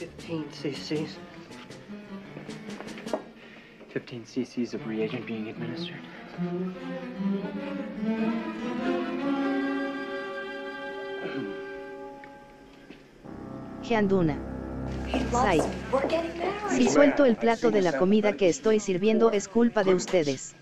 15 cc's. 15 cc's of reagent being administered. Hyanduna. He Sai. Si suelto el plato de la comida que estoy sirviendo es culpa de ustedes.